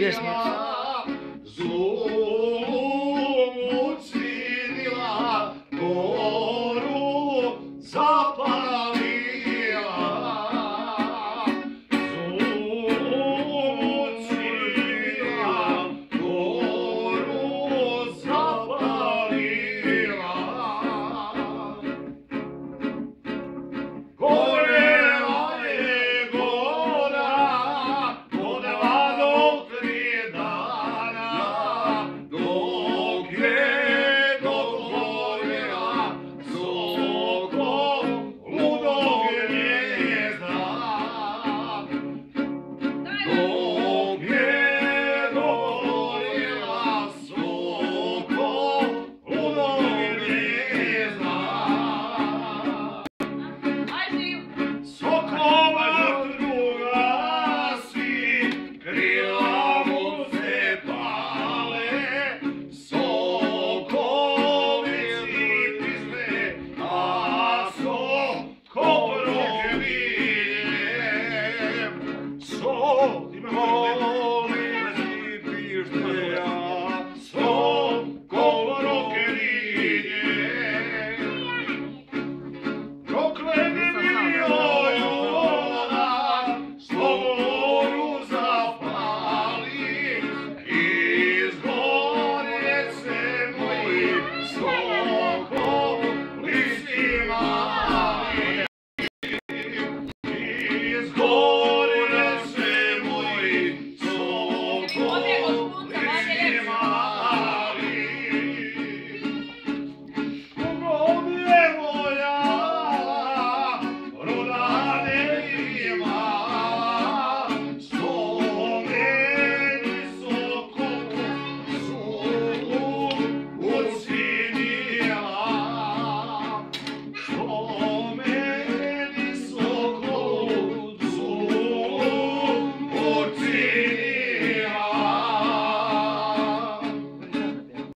Yes, Max.